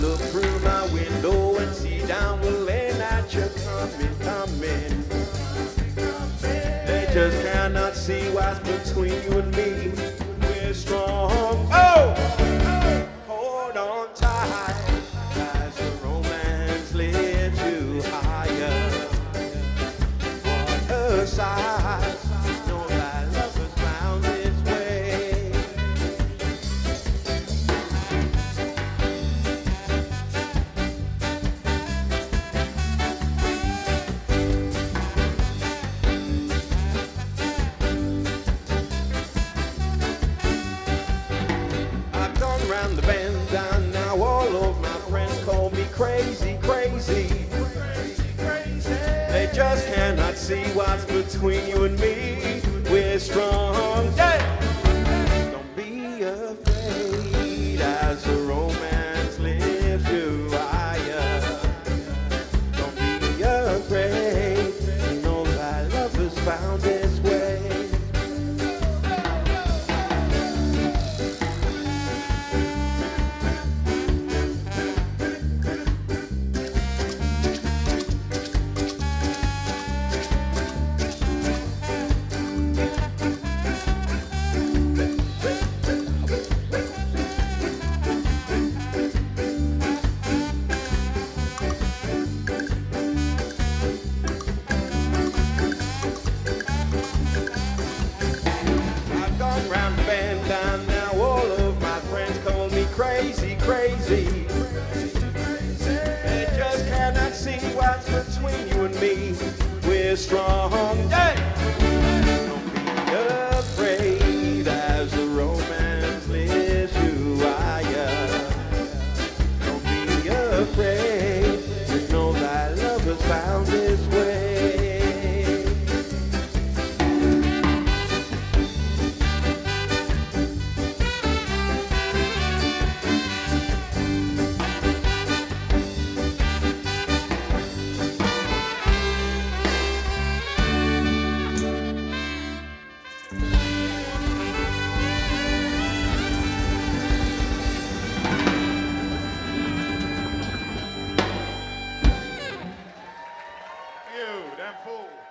look through my window and see down the lane at you coming, coming. They just cannot see what's between you and me. cannot see what's between you and me. We're strong. Yeah. strong. fool.